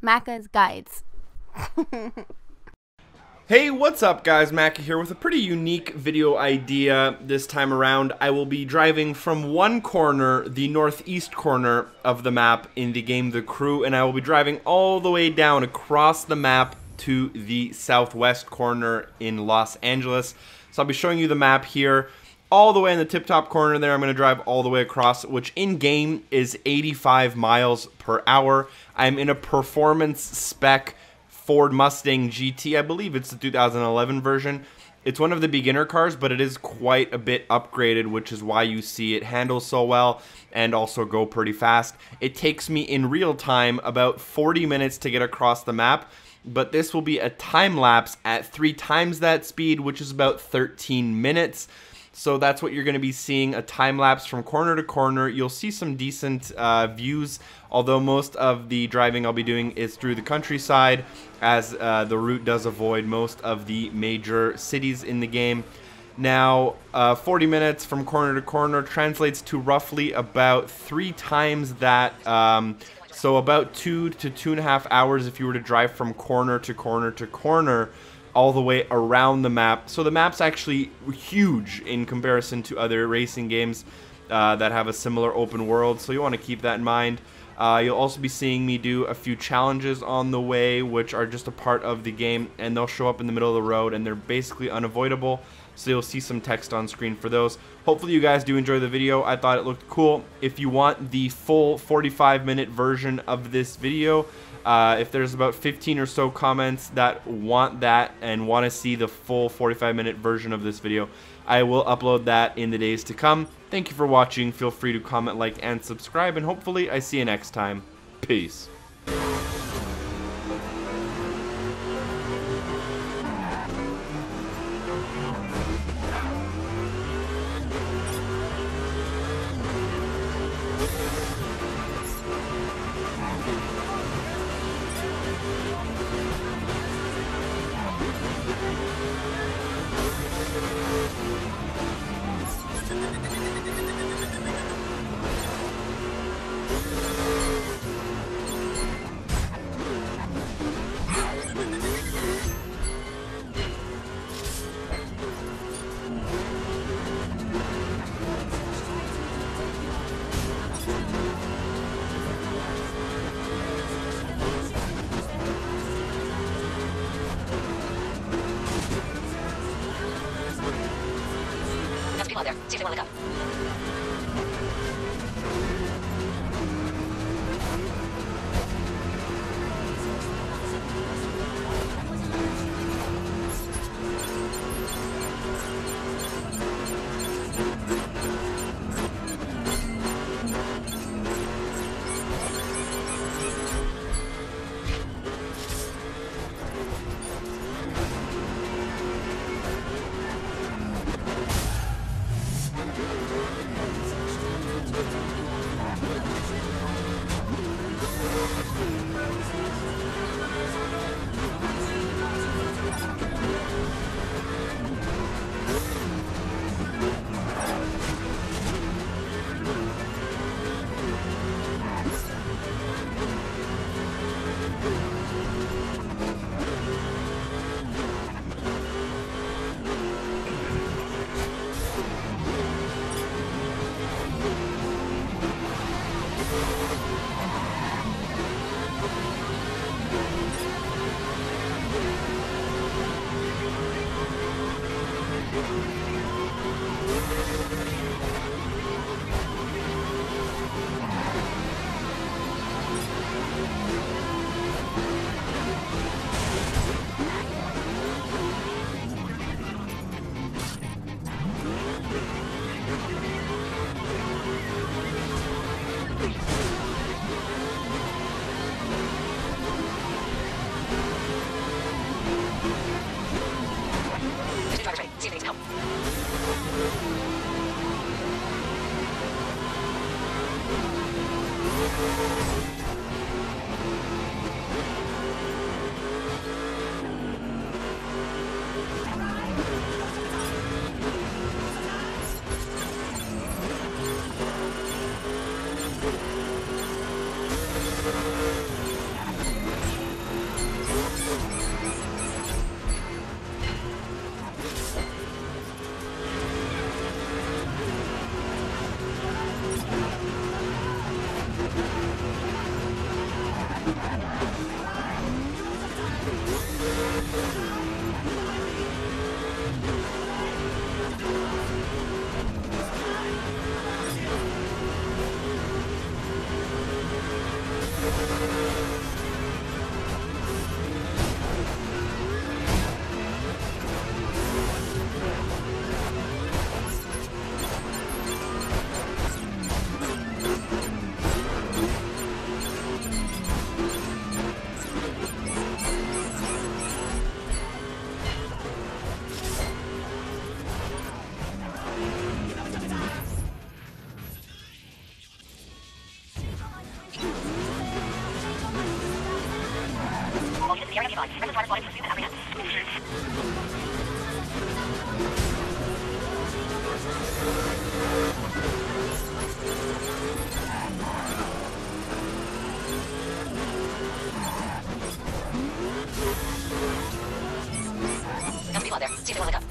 Maka's Guides. Hey, what's up guys? Maka here with a pretty unique video idea this time around. I will be driving from one corner, the northeast corner of the map in the game The Crew, and I will be driving all the way down across the map to the southwest corner in Los Angeles. So I'll be showing you the map here. All the way in the tip top corner there, I'm going to drive all the way across, which in game is 85 miles per hour. I'm in a performance spec Ford Mustang GT. I believe it's the 2011 version. It's one of the beginner cars, but it is quite a bit upgraded, which is why you see it handle so well and also go pretty fast. It takes me in real time about 40 minutes to get across the map, but this will be a time lapse at three times that speed, which is about 13 minutes. So that's what you're going to be seeing a time lapse from corner to corner. You'll see some decent uh, views, although most of the driving I'll be doing is through the countryside, as uh, the route does avoid most of the major cities in the game. Now, uh, 40 minutes from corner to corner translates to roughly about three times that. Um, so about two to two and a half hours if you were to drive from corner to corner to corner all the way around the map. So the map's actually huge in comparison to other racing games uh, that have a similar open world, so you want to keep that in mind. Uh, you'll also be seeing me do a few challenges on the way, which are just a part of the game, and they'll show up in the middle of the road, and they're basically unavoidable, so you'll see some text on screen for those. Hopefully you guys do enjoy the video. I thought it looked cool. If you want the full 45 minute version of this video, uh, if there's about 15 or so comments that want that and want to see the full 45 minute version of this video, I will upload that in the days to come. Thank you for watching. Feel free to comment, like, and subscribe, and hopefully I see you next time. Peace. she didn't want to go. Couple people out there. See if they want to look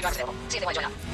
There's only drivers available.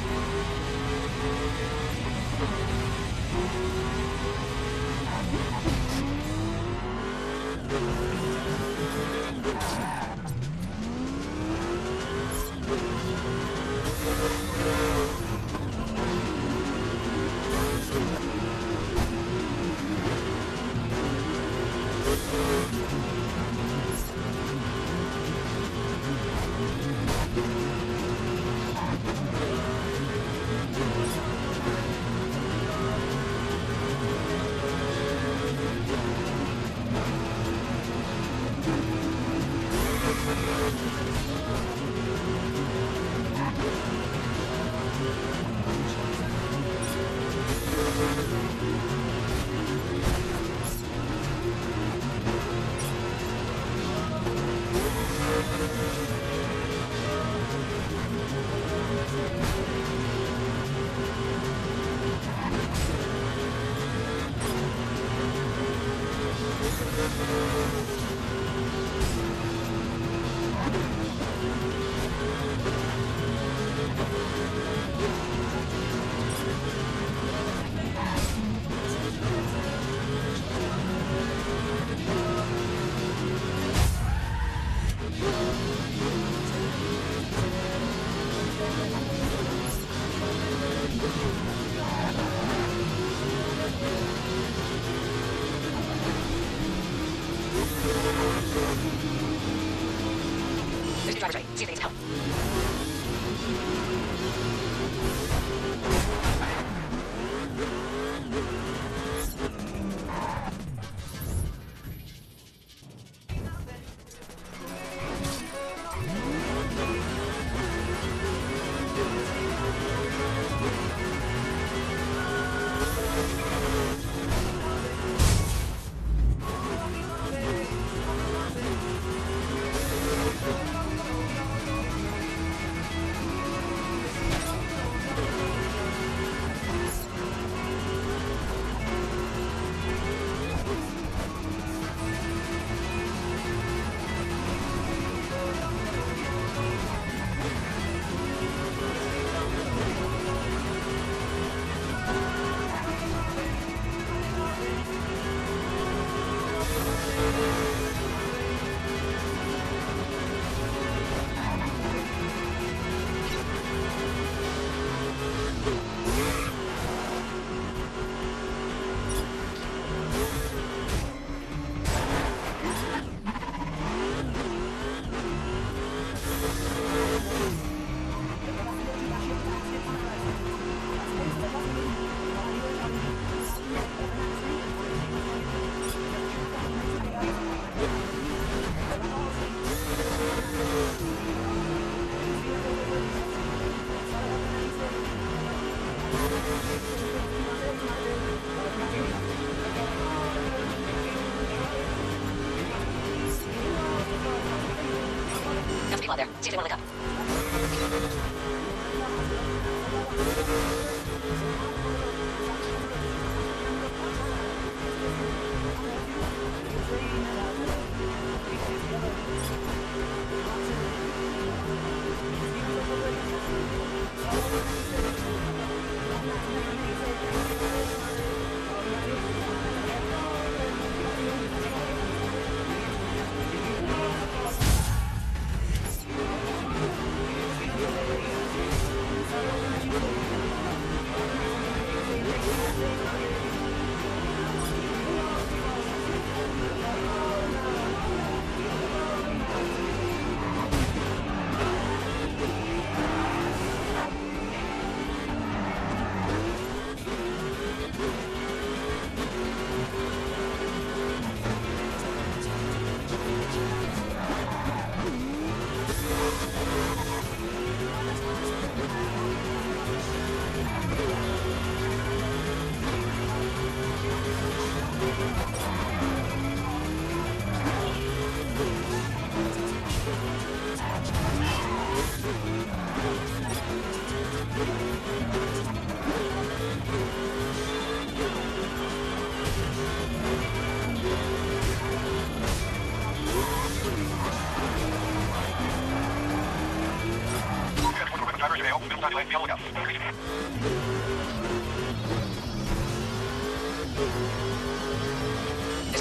There's two drivers ready. See if they need some help.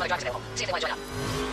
Other drivers available. See if they want to join up.